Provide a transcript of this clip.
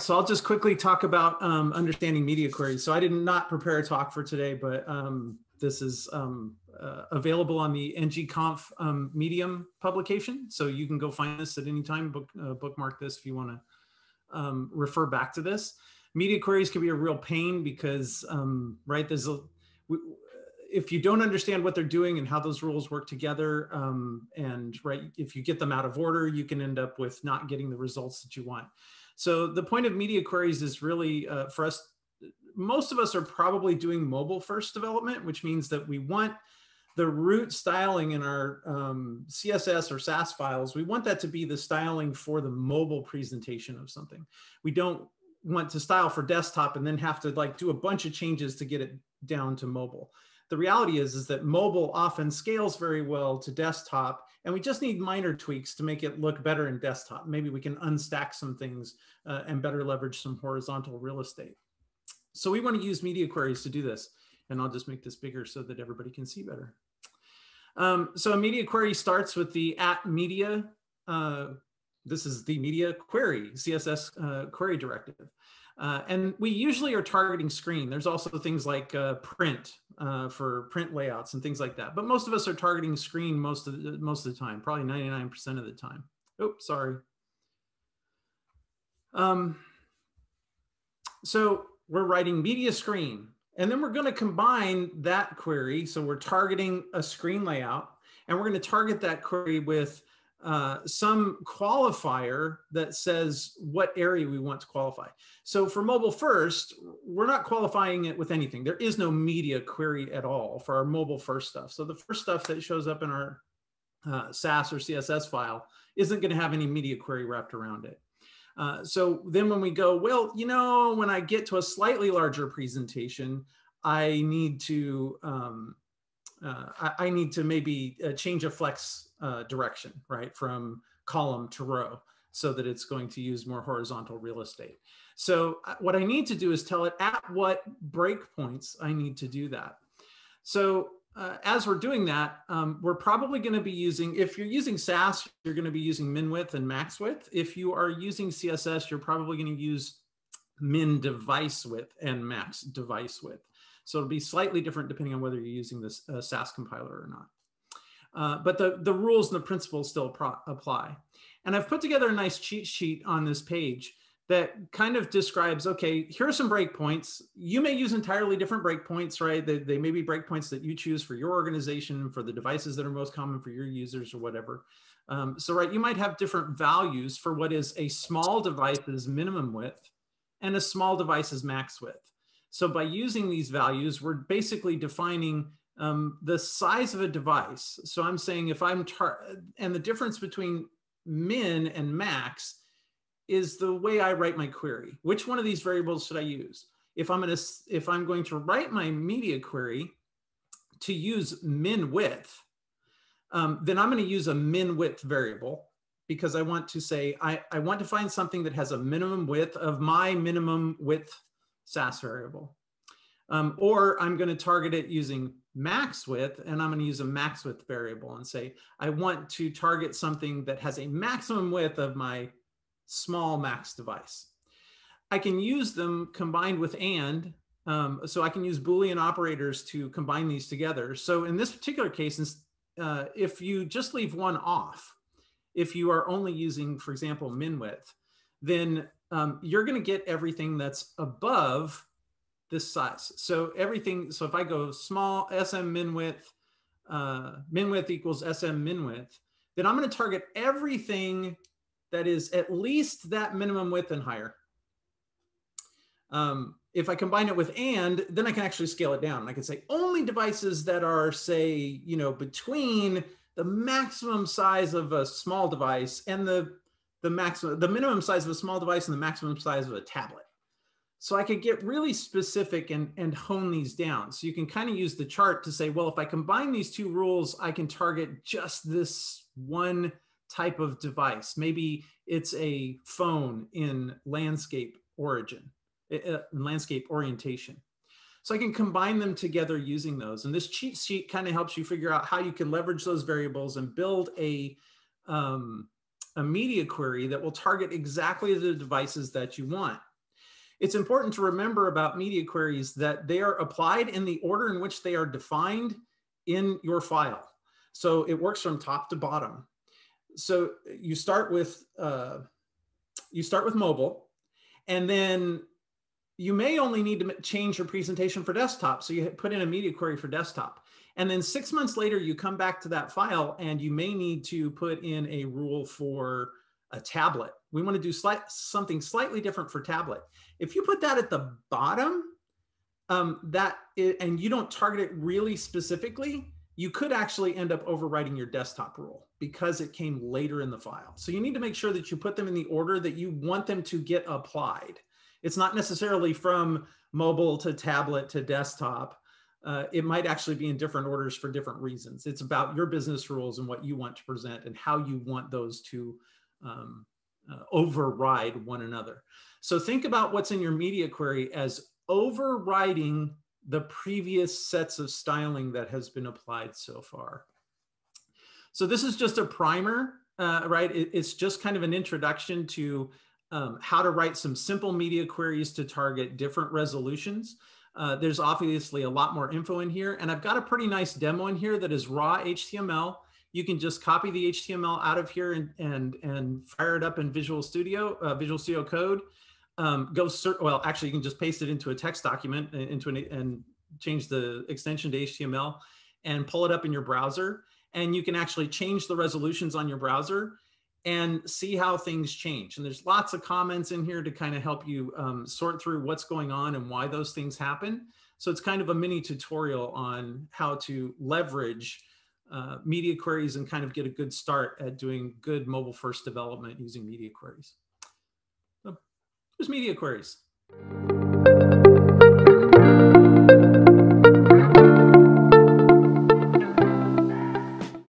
so I'll just quickly talk about um, understanding media queries. So I did not prepare a talk for today, but um, this is um, uh, available on the ngconf um, medium publication. So you can go find this at any time, book, uh, bookmark this if you wanna um, refer back to this. Media queries can be a real pain because, um, right, there's a, if you don't understand what they're doing and how those rules work together, um, and right, if you get them out of order, you can end up with not getting the results that you want. So the point of media queries is really uh, for us, most of us are probably doing mobile first development, which means that we want the root styling in our um, CSS or Sass files, we want that to be the styling for the mobile presentation of something. We don't want to style for desktop and then have to like do a bunch of changes to get it down to mobile the reality is, is that mobile often scales very well to desktop and we just need minor tweaks to make it look better in desktop. Maybe we can unstack some things uh, and better leverage some horizontal real estate. So we want to use media queries to do this. And I'll just make this bigger so that everybody can see better. Um, so a media query starts with the at media. Uh, this is the media query, CSS uh, query directive. Uh, and we usually are targeting screen. There's also things like uh, print uh, for print layouts and things like that. But most of us are targeting screen most of the, most of the time, probably 99% of the time. Oops, sorry. Um, so we're writing media screen, and then we're going to combine that query. So we're targeting a screen layout, and we're going to target that query with uh, some qualifier that says what area we want to qualify. So for mobile first, we're not qualifying it with anything. There is no media query at all for our mobile first stuff. So the first stuff that shows up in our uh, Sass or CSS file isn't going to have any media query wrapped around it. Uh, so then when we go, well, you know, when I get to a slightly larger presentation, I need to um, uh, I, I, need to maybe uh, change a flex uh, direction, right, from column to row so that it's going to use more horizontal real estate. So uh, what I need to do is tell it at what breakpoints I need to do that. So uh, as we're doing that, um, we're probably going to be using, if you're using Sass, you're going to be using min width and max width. If you are using CSS, you're probably going to use min device width and max device width. So it'll be slightly different depending on whether you're using this uh, Sass compiler or not. Uh, but the, the rules and the principles still apply. And I've put together a nice cheat sheet on this page that kind of describes, okay, here are some breakpoints. You may use entirely different breakpoints, right? They, they may be breakpoints that you choose for your organization, for the devices that are most common for your users or whatever. Um, so, right, you might have different values for what is a small device's minimum width and a small device's max width. So by using these values, we're basically defining um, the size of a device. So I'm saying if I'm, and the difference between min and max is the way I write my query. Which one of these variables should I use? If I'm, gonna, if I'm going to write my media query to use min width, um, then I'm going to use a min width variable because I want to say, I, I want to find something that has a minimum width of my minimum width Sass variable. Um, or I'm going to target it using max width, and I'm going to use a max width variable and say, I want to target something that has a maximum width of my small max device. I can use them combined with and, um, so I can use Boolean operators to combine these together. So in this particular case, uh, if you just leave one off, if you are only using, for example, min width, then um, you're going to get everything that's above this size. So everything, so if I go small SM min width, uh, min width equals SM min width, then I'm going to target everything that is at least that minimum width and higher. Um, if I combine it with and, then I can actually scale it down. I can say only devices that are, say, you know, between the maximum size of a small device and the the maximum, the minimum size of a small device and the maximum size of a tablet. So I could get really specific and, and hone these down. So you can kind of use the chart to say, well, if I combine these two rules, I can target just this one type of device. Maybe it's a phone in landscape origin, landscape orientation. So I can combine them together using those. And this cheat sheet kind of helps you figure out how you can leverage those variables and build a, um, a media query that will target exactly the devices that you want. it's important to remember about media queries that they are applied in the order in which they are defined in your file. So it works from top to bottom. So you start with uh, you start with mobile, and then you may only need to change your presentation for desktop. So you put in a media query for desktop. And then six months later, you come back to that file and you may need to put in a rule for a tablet. We want to do slight, something slightly different for tablet. If you put that at the bottom, um, and you don't target it really specifically, you could actually end up overwriting your desktop rule because it came later in the file. So you need to make sure that you put them in the order that you want them to get applied. It's not necessarily from mobile to tablet to desktop. Uh, it might actually be in different orders for different reasons. It's about your business rules and what you want to present and how you want those to um, uh, override one another. So think about what's in your media query as overriding the previous sets of styling that has been applied so far. So this is just a primer, uh, right? It, it's just kind of an introduction to um, how to write some simple media queries to target different resolutions. Uh, there's obviously a lot more info in here, and I've got a pretty nice demo in here that is raw HTML. You can just copy the HTML out of here and and and fire it up in Visual Studio, uh, Visual Studio Code. Um, go. Well, actually, you can just paste it into a text document uh, into an and change the extension to HTML and pull it up in your browser. And you can actually change the resolutions on your browser and see how things change. And there's lots of comments in here to kind of help you um, sort through what's going on and why those things happen. So it's kind of a mini tutorial on how to leverage uh, media queries and kind of get a good start at doing good mobile first development using media queries. So, there's media queries.